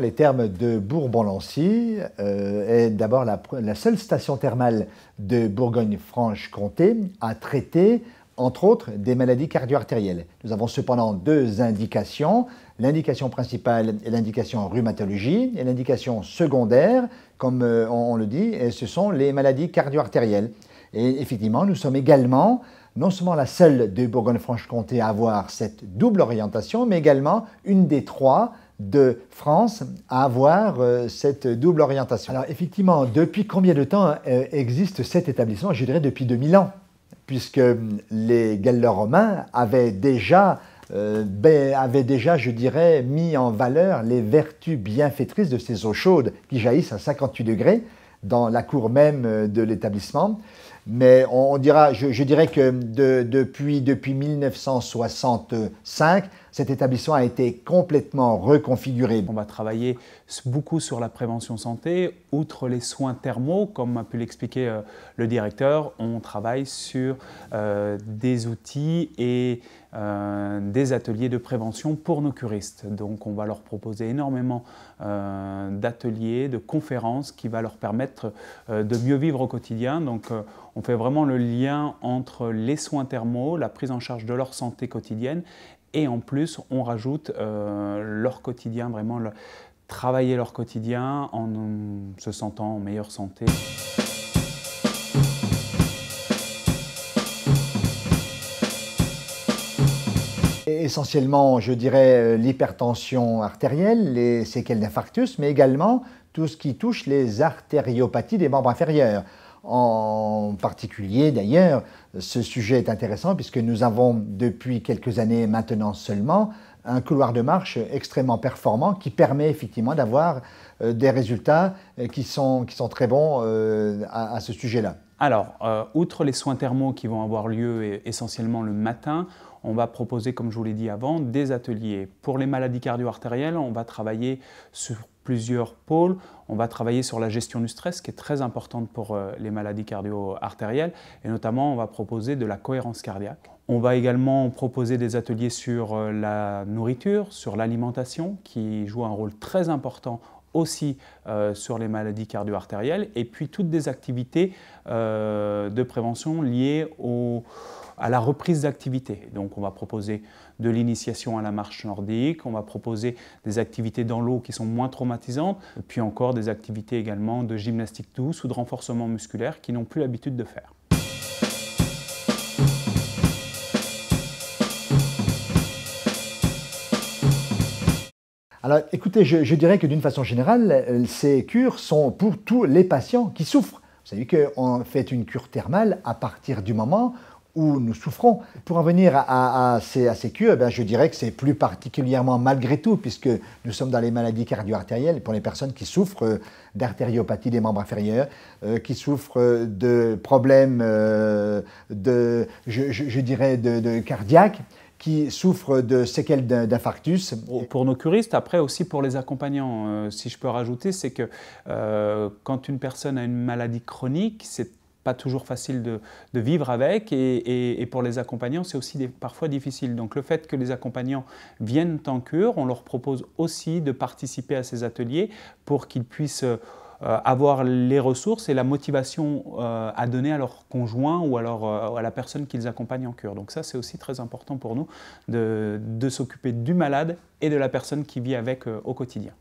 les thermes de Bourbon-Lancy est d'abord la, seule station thermale de Bourgogne-Franche-Comté à traiter entre autres des maladies cardio-artérielles. Nous avons cependant deux indications. L'indication principale est l'indication rhumatologie et l'indication secondaire, comme euh, on, le dit, ce sont les maladies cardio-artérielles. Et effectivement, nous sommes également non seulement la seule de Bourgogne-Franche-Comté à avoir cette double orientation, mais également une des trois de France à avoir euh, cette double orientation. Alors effectivement, depuis combien de temps euh, existe cet établissement? Je dirais depuis 2000 ans puisque les Gallo-Romains avaient déjà, euh, avaient déjà, je dirais, mis en valeur les vertus bienfaitrices de ces eaux chaudes qui jaillissent à 58 degrés dans la cour même euh, de l'établissement. Mais on, dira, je, dirais que depuis, depuis 1965, cet établissement a été complètement reconfiguré. On va travailler beaucoup sur la prévention santé. Outre les soins thermaux, comme a pu l'expliquer euh, le directeur, on travaille sur euh, des outils et euh, des ateliers de prévention pour nos curistes. Donc on va leur proposer énormément d'ateliers, de conférences qui va leur permettre de mieux vivre au quotidien. Donc on fait vraiment le lien entre les soins thermaux, la prise en charge de leur santé quotidienne et en plus on rajoute leur quotidien, vraiment travailler leur quotidien en se sentant en meilleure santé. Essentiellement, je dirais euh, l'hypertension artérielle, les séquelles d'infarctus, mais également tout ce qui touche les artériopathies des membres inférieurs. En particulier, d'ailleurs, ce sujet est intéressant puisque nous avons depuis quelques années maintenant seulement un couloir de marche extrêmement performant qui permet effectivement d'avoir euh, des résultats euh, qui sont, qui sont très bons euh, à, ce sujet-là. Alors, outre les soins thermaux qui vont avoir lieu essentiellement le matin, on va proposer, comme je vous l'ai dit avant, des ateliers. Pour les maladies cardio-artérielles, on va travailler sur plusieurs pôles. On va travailler sur la gestion du stress, qui est très importante pour les maladies cardio-artérielles, et notamment on va proposer de la cohérence cardiaque. On va également proposer des ateliers sur euh, la nourriture, sur l'alimentation, qui joue un rôle très important aussi euh, sur les maladies cardio-artérielles, et puis toutes des activités euh, de prévention liées à la reprise d'activité. Donc on va proposer de l'initiation à la marche nordique, on va proposer des activités dans l'eau qui sont moins traumatisantes, puis encore des activités également de gymnastique douce ou de renforcement musculaire qui n'ont plus l'habitude de faire. Alors écoutez, je, dirais que d'une façon générale, euh, ces cures sont pour tous les patients qui souffrent. Vous savez qu'on fait une cure thermale à partir du moment où nous souffrons. Pour en venir à, ces, cures, eh je dirais que c'est plus particulièrement malgré tout, puisque nous sommes dans les maladies cardio-artérielles, pour les personnes qui souffrent euh, d'artériopathie des membres inférieurs, euh, qui souffrent de problèmes de, je, dirais, de, de cardiaques, qui souffrent de séquelles d'infarctus. Pour nos curistes, après aussi pour les accompagnants, euh, si je peux rajouter, c'est que euh, quand une personne a une maladie chronique, c'est pas toujours facile de, vivre avec et, pour les accompagnants, c'est aussi parfois difficile. Donc le fait que les accompagnants viennent en cure, on leur propose aussi de participer à ces ateliers pour qu'ils puissent euh, avoir les ressources et la motivation euh, à donner à leur conjoint ou euh, à la personne qu'ils accompagnent en cure. Donc ça, c'est aussi très important pour nous de, de s'occuper du malade et de la personne qui vit avec au quotidien.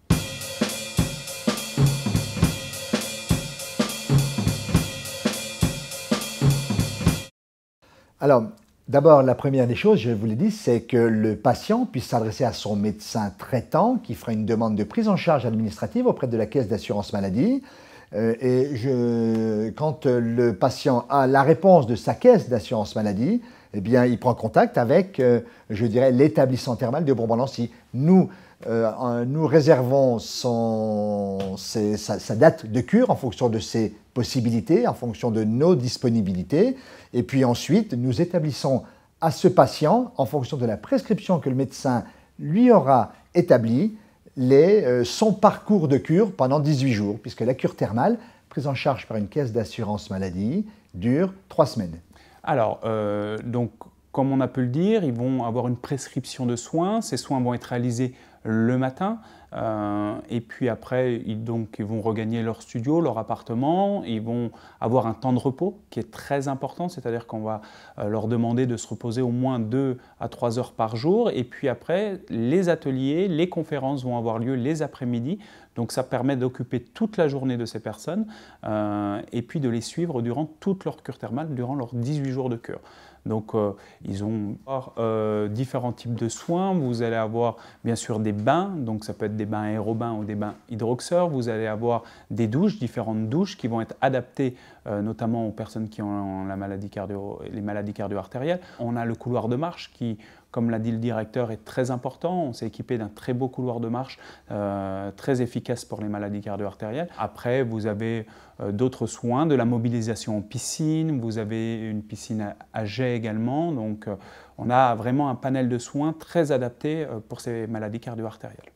Alors, D'abord, la première des choses, je vous l'ai dit, c'est que le patient puisse s'adresser à son médecin traitant qui fera une demande de prise en charge administrative auprès de la caisse d'assurance maladie. Euh, et quand le patient a la réponse de sa caisse d'assurance maladie, eh bien, il prend contact avec, euh, je dirais, l'établissement thermal de Bourbon-Lancy. Nous, euh, nous réservons sa, date de cure en fonction de ses possibilités, en fonction de nos disponibilités. Et puis ensuite, nous établissons à ce patient, en fonction de la prescription que le médecin lui aura établie, les, euh, son parcours de cure pendant 18 jours, puisque la cure thermale, prise en charge par une caisse d'assurance maladie, dure 3 semaines. Alors, euh, donc, comme on a pu le dire, ils vont avoir une prescription de soins. Ces soins vont être réalisés le matin. Euh, et puis après, ils, donc, ils vont regagner leur studio, leur appartement. Ils vont avoir un temps de repos qui est très important, c'est-à-dire qu'on va euh, leur demander de se reposer au moins 2 à 3 heures par jour. Et puis après, les ateliers, les conférences vont avoir lieu les après-midi. Donc ça permet d'occuper toute la journée de ces personnes euh, et puis de les suivre durant toute leur cure thermale, durant leurs 18 jours de cure. Donc, euh, ils ont euh, différents types de soins. Vous allez avoir bien sûr des bains, donc ça peut être des bains aérobains ou des bains hydroxeurs. Vous allez avoir des douches, différentes douches qui vont être adaptées euh, notamment aux personnes qui ont la maladie cardio, les maladies cardio-artérielles. On a le couloir de marche qui, comme l'a dit le directeur, est très important. On s'est équipé d'un très beau couloir de marche, très efficace pour les maladies cardio-artérielles. Après, vous avez d'autres soins, de la mobilisation en piscine, vous avez une piscine à jet également. Donc euh, on a vraiment un panel de soins très adapté euh, pour ces maladies cardio-artérielles.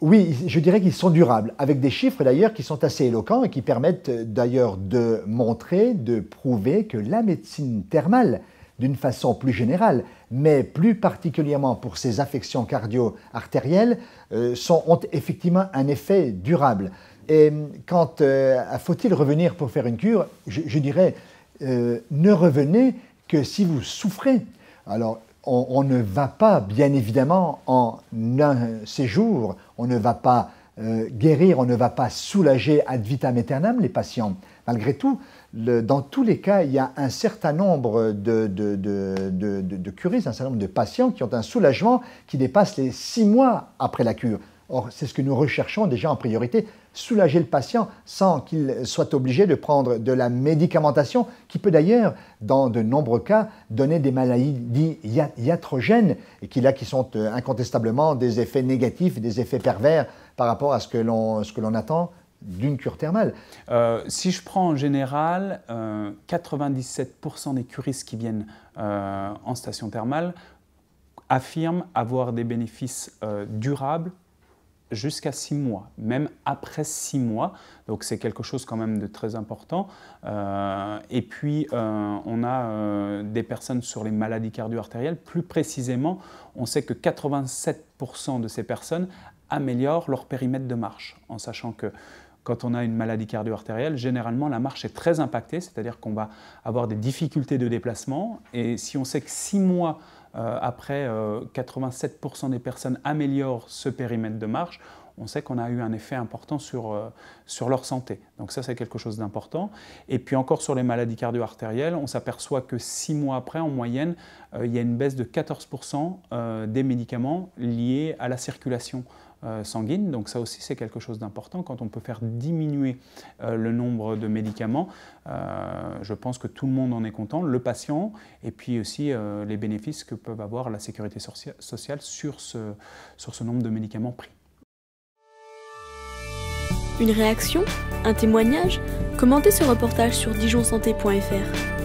Oui, je dirais qu'ils sont durables, avec des chiffres d'ailleurs qui sont assez éloquents et qui permettent d'ailleurs de montrer, de prouver que la médecine thermale, d'une façon plus générale, mais plus particulièrement pour ces affections cardio-artérielles, euh, ont effectivement un effet durable. Et quand euh, faut-il revenir pour faire une cure, je, dirais, euh, ne revenez que si vous souffrez. Alors, on, ne va pas, bien évidemment, en un séjour, on ne va pas guérir, on ne va pas soulager ad vitam aeternam les patients. Malgré tout, dans tous les cas, il y a un certain nombre de, de, de, un certain nombre de patients qui ont un soulagement qui dépasse les six mois après la cure. Or, c'est ce que nous recherchons déjà en priorité, soulager le patient sans qu'il soit obligé de prendre de la médicamentation, qui peut d'ailleurs, dans de nombreux cas, donner des maladies iatrogènes, et qui là, qui sont euh, incontestablement des effets négatifs, des effets pervers par rapport à ce que l'on attend d'une cure thermale. Euh, si je prends en général, 97% euh, des curistes qui viennent en station thermale affirment avoir des bénéfices durables jusqu'à 6 mois, même après 6 mois. Donc c'est quelque chose quand même de très important. et puis on a des personnes sur les maladies cardio-artérielles. Plus précisément, on sait que 87% de ces personnes améliorent leur périmètre de marche, en sachant que quand on a une maladie cardio-artérielle, généralement la marche est très impactée, c'est-à-dire qu'on va avoir des difficultés de déplacement. Et si on sait que six mois euh, après, 87% euh, des personnes améliorent ce périmètre de marche, on sait qu'on a eu un effet important sur, euh, sur leur santé. Donc ça, c'est quelque chose d'important. Et puis encore sur les maladies cardio-artérielles, on s'aperçoit que six mois après, en moyenne, il y a une baisse de 14% des médicaments liés à la circulation euh, sanguine. Donc ça aussi c'est quelque chose d'important. Quand on peut faire diminuer euh, le nombre de médicaments, euh, je pense que tout le monde en est content, le patient et puis aussi les bénéfices que peuvent avoir la sécurité sociale sur ce, sur ce nombre de médicaments pris. Une réaction? Un témoignage? Commentez ce reportage sur dijonsanté.fr.